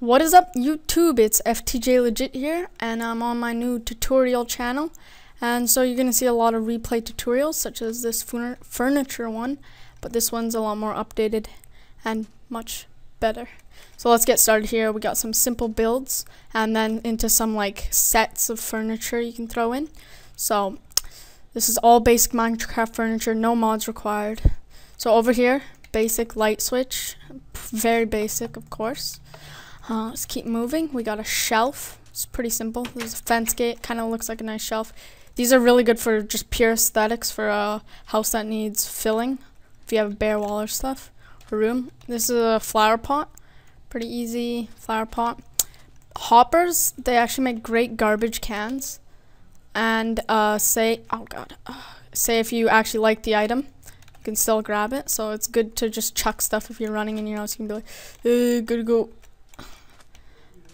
What is up YouTube? It's FTJ Legit here and I'm on my new tutorial channel and so you're going to see a lot of replay tutorials such as this furniture one but this one's a lot more updated and much better. So let's get started here. We got some simple builds and then into some like sets of furniture you can throw in. So this is all basic Minecraft furniture, no mods required. So over here, basic light switch, very basic of course. Uh, let's keep moving. We got a shelf. It's pretty simple. There's a fence gate. Kind of looks like a nice shelf. These are really good for just pure aesthetics for a house that needs filling. If you have a bare wall or stuff. A room. This is a flower pot. Pretty easy flower pot. Hoppers. They actually make great garbage cans. And uh, say, oh god, uh, say if you actually like the item, you can still grab it. So it's good to just chuck stuff if you're running in your house. You can be like, good to go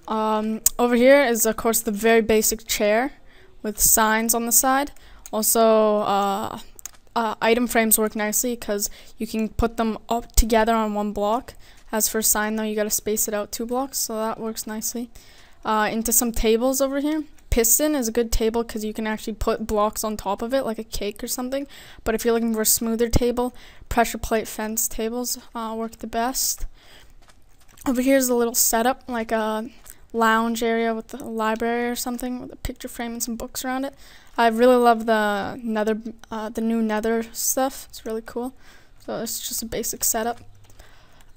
um, over here is of course the very basic chair with signs on the side. Also, uh, uh, item frames work nicely because you can put them up together on one block. As for sign though, you gotta space it out two blocks, so that works nicely. Uh, into some tables over here. Piston is a good table because you can actually put blocks on top of it like a cake or something. But if you're looking for a smoother table, pressure plate fence tables uh, work the best. Over here is a little setup, like a lounge area with a library or something with a picture frame and some books around it. I really love the nether, uh, the new nether stuff. It's really cool. So it's just a basic setup.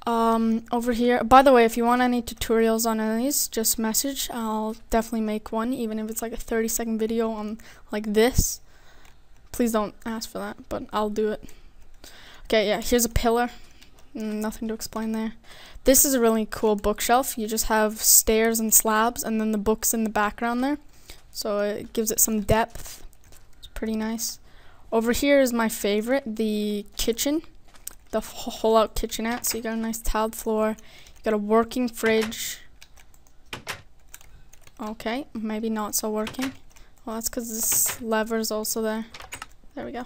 Um, over here, by the way, if you want any tutorials on any of these, just message. I'll definitely make one, even if it's like a 30 second video on like this. Please don't ask for that, but I'll do it. Okay, yeah, here's a pillar. Nothing to explain there. This is a really cool bookshelf. You just have stairs and slabs and then the books in the background there. So it gives it some depth. It's pretty nice. Over here is my favorite, the kitchen. The whole out kitchenette. So you got a nice tiled floor. You got a working fridge. Okay, maybe not so working. Well, that's because this lever is also there. There we go.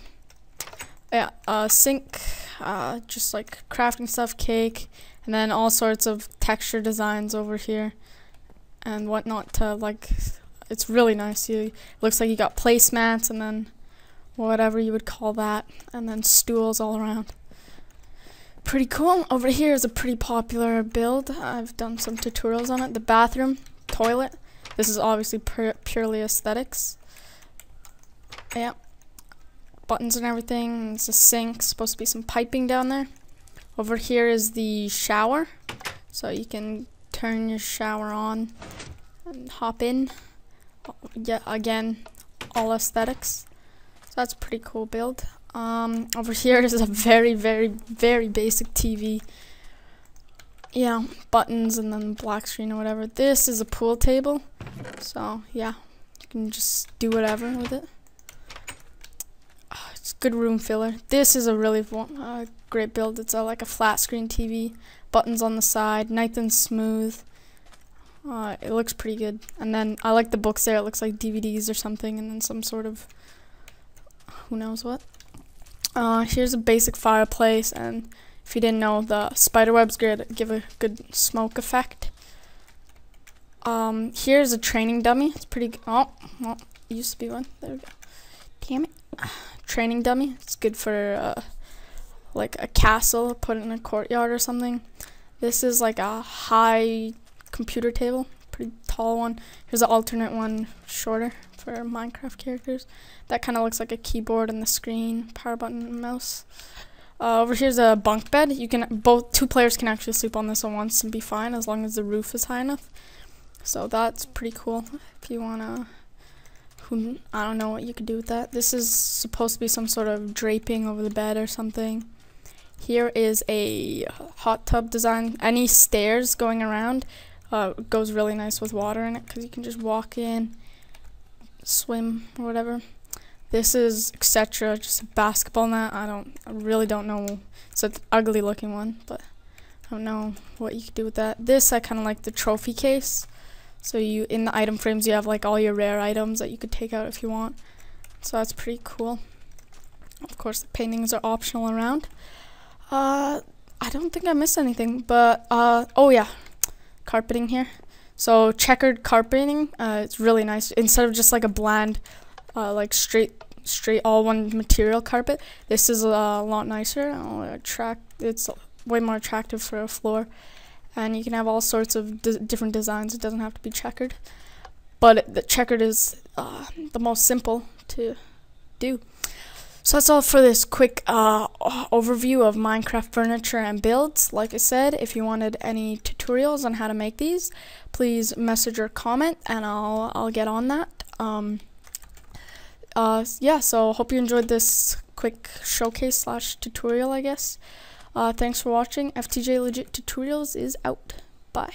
Yeah, uh, sink, uh, just like crafting stuff, cake, and then all sorts of texture designs over here and whatnot to like it's really nice. You looks like you got placemats and then whatever you would call that and then stools all around. Pretty cool. Over here is a pretty popular build. I've done some tutorials on it. The bathroom toilet. This is obviously purely aesthetics. Yeah buttons and everything it's a sink supposed to be some piping down there over here is the shower. So you can turn your shower on and hop in. Yeah, again, all aesthetics. So that's pretty cool build. Um, over here is a very, very, very basic TV. Yeah, buttons and then black screen or whatever. This is a pool table. So, yeah, you can just do whatever with it. Good room filler. This is a really uh, great build. It's like a flat screen TV, buttons on the side, nice and smooth. Uh, it looks pretty good. And then I like the books there. It looks like DVDs or something, and then some sort of who knows what. Uh, here's a basic fireplace, and if you didn't know, the spiderwebs give a good smoke effect. Um, here's a training dummy. It's pretty. Oh, well, used to be one. There we go. Damn it training dummy. It's good for uh, like a castle, put in a courtyard or something. This is like a high computer table, pretty tall one. Here's an alternate one, shorter for Minecraft characters. That kind of looks like a keyboard and the screen, power button, mouse. Uh, over here's a bunk bed. You can both two players can actually sleep on this at once and be fine as long as the roof is high enough. So that's pretty cool if you wanna who I don't know what you could do with that. This is supposed to be some sort of draping over the bed or something. Here is a hot tub design. Any stairs going around uh, goes really nice with water in it because you can just walk in, swim or whatever. This is etc. Just a basketball net. I don't. I really don't know. It's an ugly looking one, but I don't know what you could do with that. This I kind of like the trophy case. So you in the item frames you have like all your rare items that you could take out if you want. So that's pretty cool. Of course the paintings are optional around. Uh I don't think I missed anything, but uh oh yeah. carpeting here. So checkered carpeting, uh, it's really nice. Instead of just like a bland, uh, like straight, straight all one material carpet, this is a lot nicer. attract, it's way more attractive for a floor, and you can have all sorts of different designs. It doesn't have to be checkered, but the checkered is uh, the most simple to do. So that's all for this quick uh, overview of Minecraft furniture and builds. Like I said, if you wanted any tutorials on how to make these, please message or comment and I'll, I'll get on that. Um, uh, yeah, so hope you enjoyed this quick showcase slash tutorial, I guess. Uh, thanks for watching. FTJ Legit Tutorials is out. Bye.